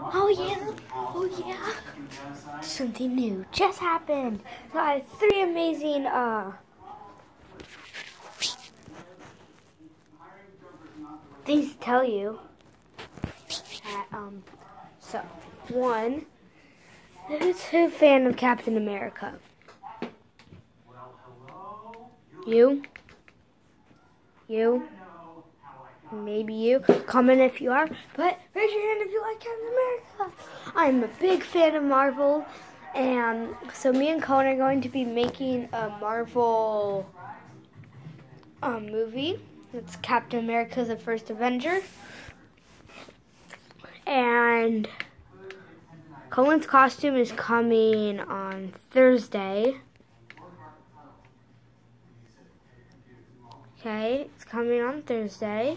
Oh yeah, oh yeah. Something new just happened. So I have three amazing uh things to tell you. Um so one who's a fan of Captain America? You? You? Maybe you. Comment if you are, but raise your hand if you like Captain America. I'm a big fan of Marvel, and so me and Colin are going to be making a Marvel um, movie. It's Captain America: The First Avenger, and Colin's costume is coming on Thursday. Okay, it's coming on Thursday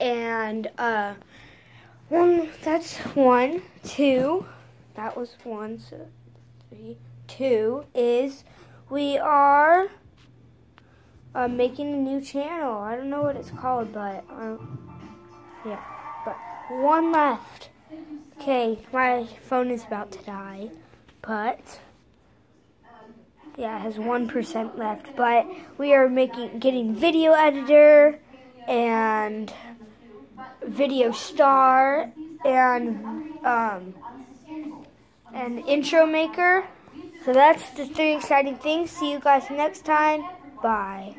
and uh, one. That's one. Two. That was one. So three. Two is we are uh, making a new channel. I don't know what it's called, but uh, yeah. But one left. Okay, my phone is about to die, but yeah, it has one percent left. But we are making getting video editor and video star and um, an intro maker. So that's the three exciting things. See you guys next time. Bye.